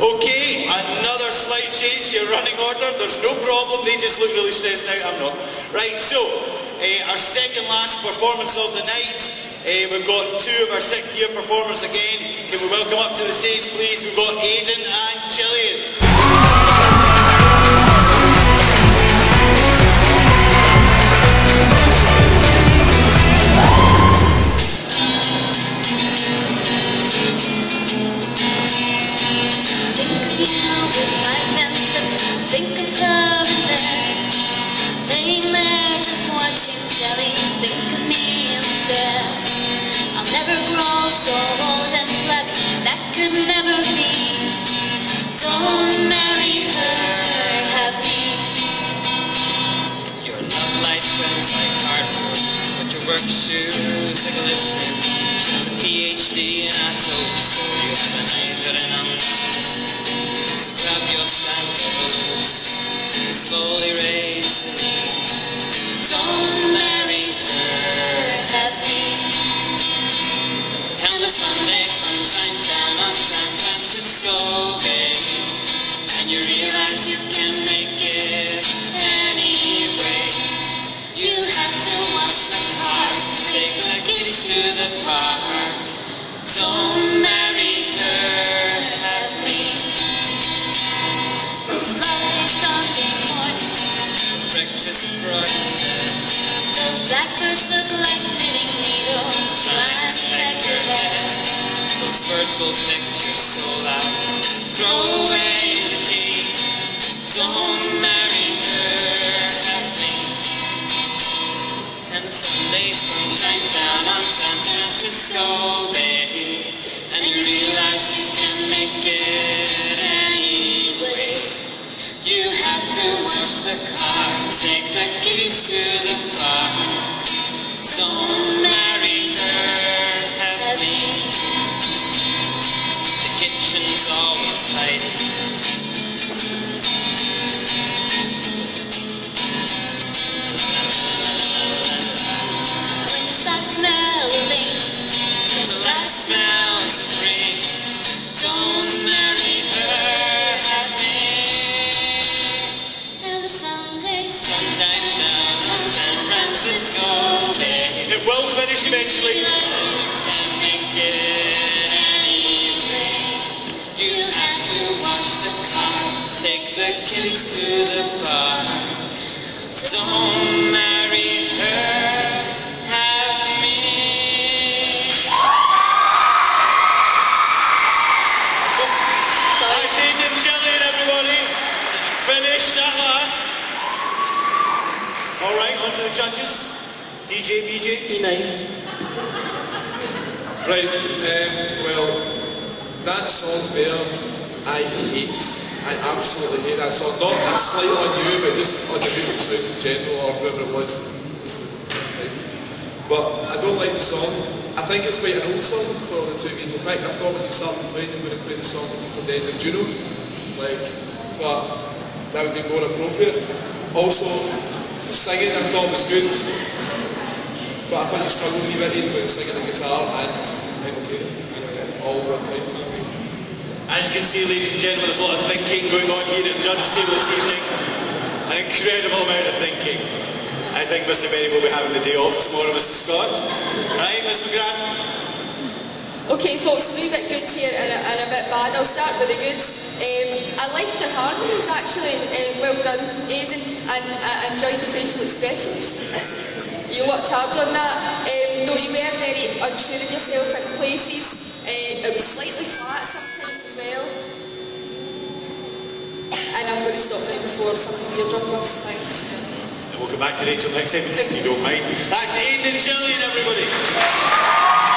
Okay, another slight change to your running order. There's no problem. They just look really stressed out. I'm not. Right, so uh, our second last performance of the night. Uh, we've got two of our sixth year performers again. Can we welcome up to the stage, please? We've got Aidan and Jillian. Shoes Those birds All right, on to the judges. DJ, BJ. Be nice. Right, um, well, that song there, I hate. I absolutely hate that song. Not a slight on you, but just on the movement soup in general, or whoever it was. But I don't like the song. I think it's quite an old song for the two of you to pick. I thought when you started playing, you were going to play the song from the end of Juno. Like, but that would be more appropriate. Also, the singing I thought was good. But I thought you struggled a wee bit with singing the guitar and entertaining all one time. As you can see, ladies and gentlemen, there's a lot of thinking going on here at the judges' table this evening. An incredible amount of thinking. I think Mr. Berry will be having the day off tomorrow, Mr. Scott. Right, Miss McGrath? Okay, folks, a wee bit good here and a, and a bit bad. I'll start with the good. Um, I liked your harmonies, actually. Um, well done, Aidan, and I enjoyed the facial expressions. You worked hard on that. Um, though you were very unsure of yourself in places. Uh, it was slightly flat sometimes as well. And I'm going to stop now before somebody's eardrum bursts. Thanks. And we'll come back to Rachel next time, if you don't mind. That's Aidan Jillian, everybody.